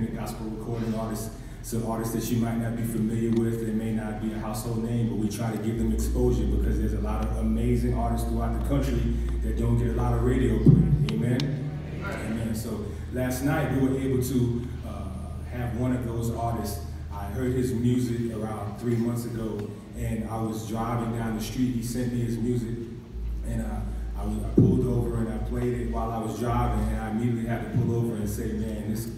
independent gospel recording artists. Some artists that you might not be familiar with, they may not be a household name, but we try to give them exposure because there's a lot of amazing artists throughout the country that don't get a lot of radio play. Amen? Amen. So last night we were able to uh, have one of those artists. I heard his music around three months ago, and I was driving down the street. He sent me his music, and uh, I, was, I pulled over and I played it while I was driving, and I immediately had to pull over and say, "Man, this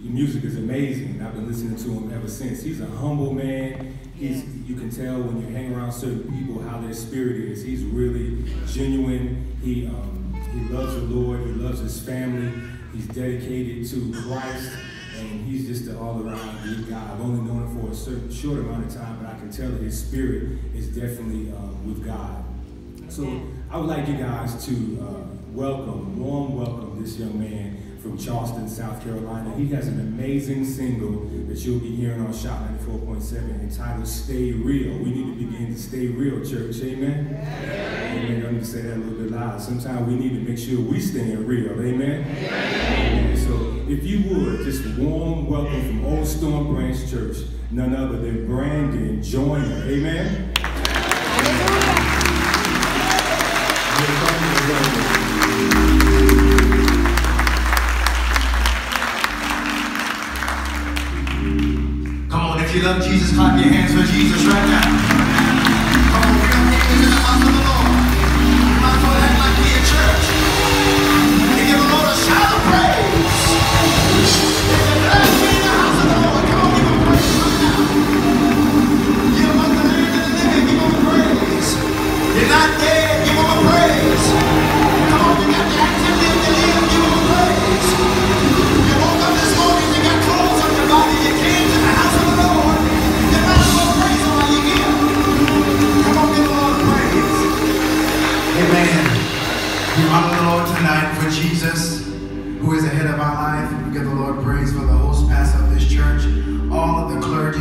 your music is amazing." And I've been listening to him ever since. He's a humble man. He's you can tell when you hang around certain people how their spirit is. He's really genuine. He um, he loves the Lord. He loves his family. He's dedicated to Christ and he's just an all-around good guy. I've only known him for a certain short amount of time, but I can tell that his spirit is definitely um, with God. So I would like you guys to uh, welcome, warm welcome this young man from Charleston, South Carolina. He has an amazing single that you'll be hearing on Shout 94.7 entitled Stay Real. We need to begin to stay real, church. Amen? Amen. I need to say that a little bit loud. Sometimes we need to make sure we stay real. Amen? Amen. So if you would, just warm welcome from Old Storm Branch Church, none other than Brandon Joiner. Amen? Love Jesus, clap your hands for Jesus right now.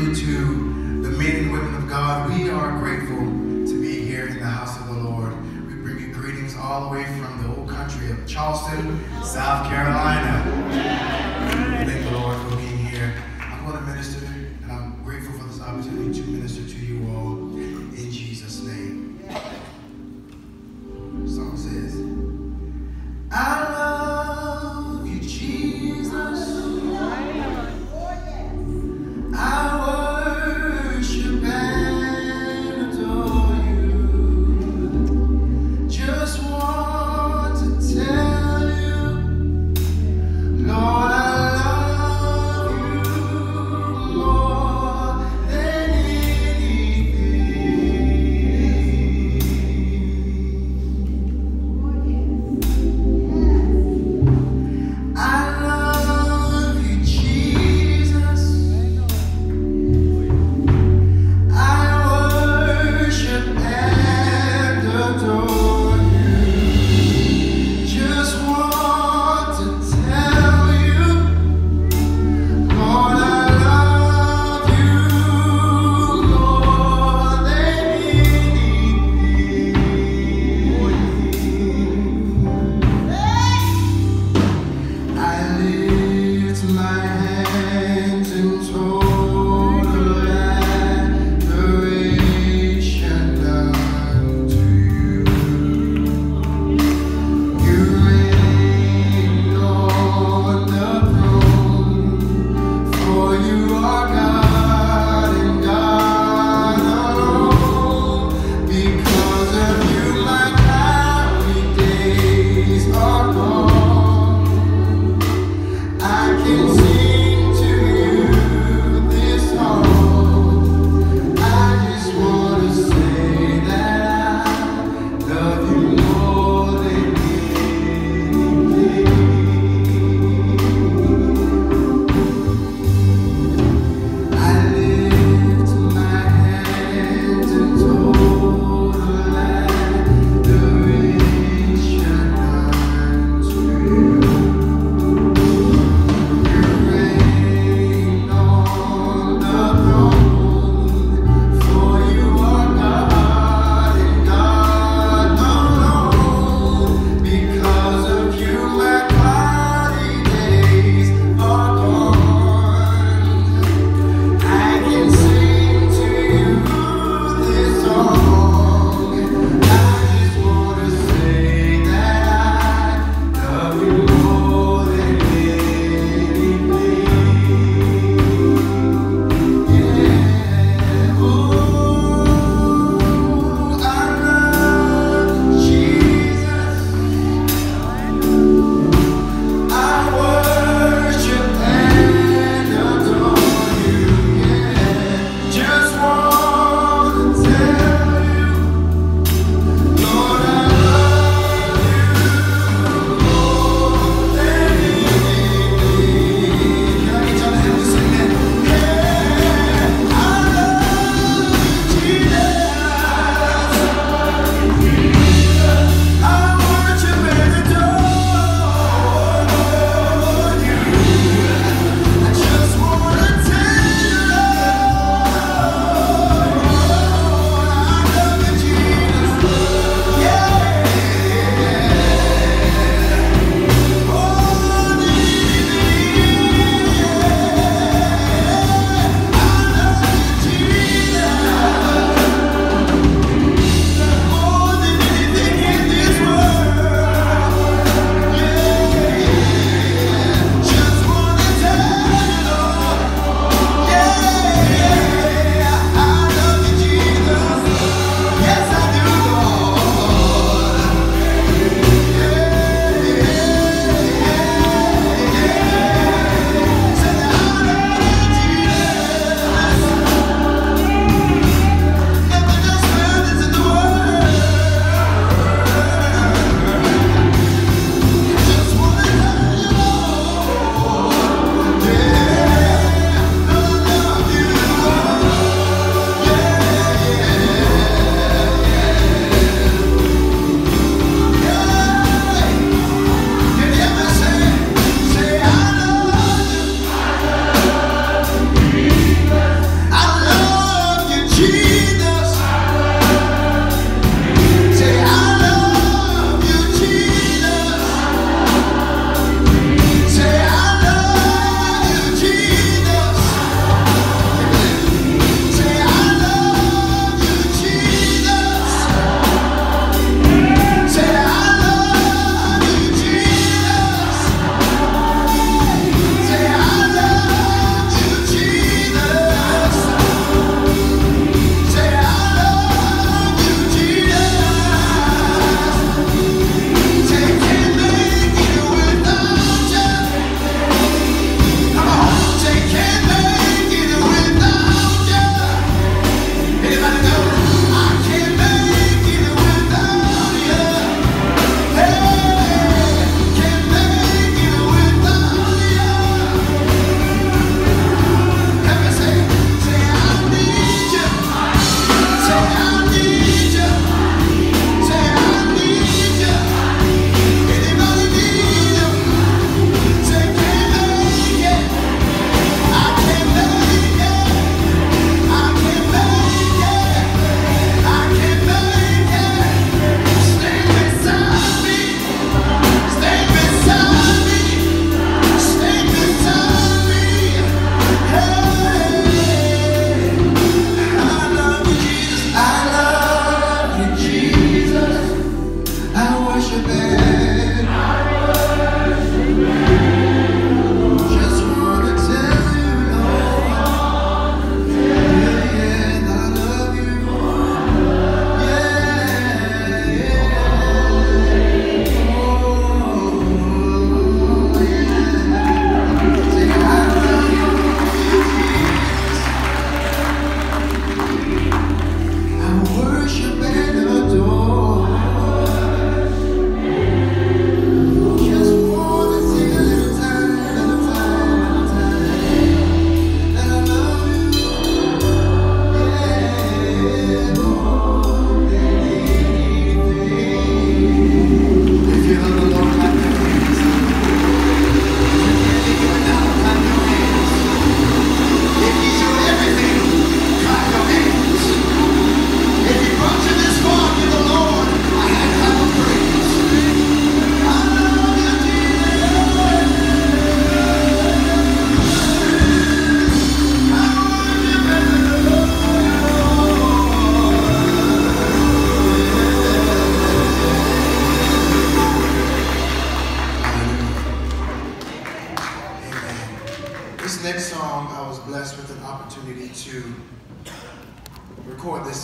To the men and women of God. We are grateful to be here in the house of the Lord. We bring you greetings all the way from the old country of Charleston, South Carolina.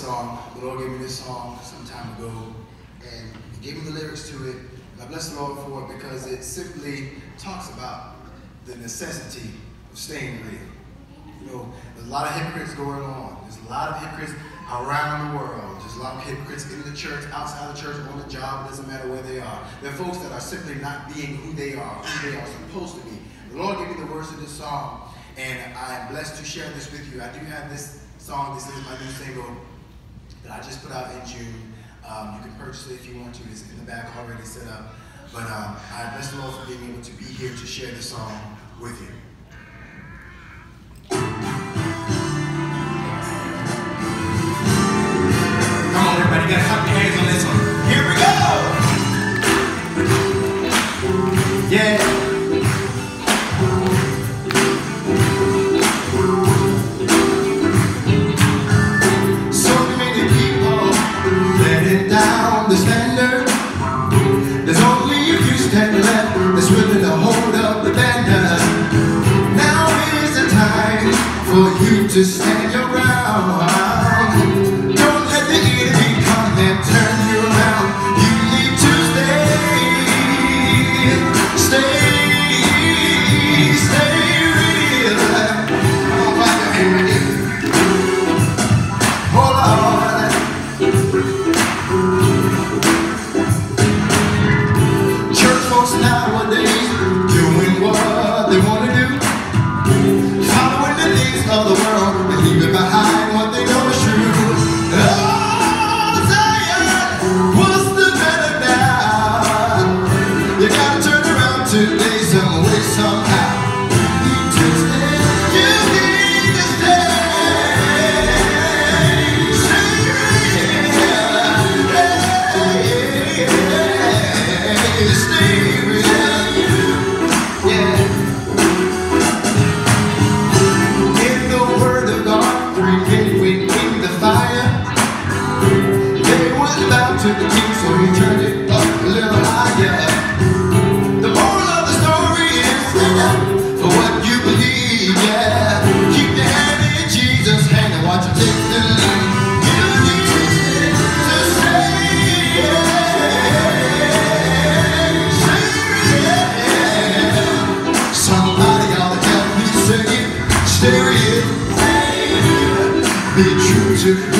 Song. The Lord gave me this song some time ago, and He gave me the lyrics to it. And I bless the Lord for it because it simply talks about the necessity of staying real. You know, there's a lot of hypocrites going on. There's a lot of hypocrites around the world. There's a lot of hypocrites in the church, outside the church, on the job. It doesn't matter where they are. There are folks that are simply not being who they are, who they are supposed to be. The Lord gave me the words of this song, and I am blessed to share this with you. I do have this song. This is my new single that I just put out in June. Um, you can purchase it if you want to. It's in the back already set up. But um, I bless the Lord for being able to be here to share this song with you. To stand to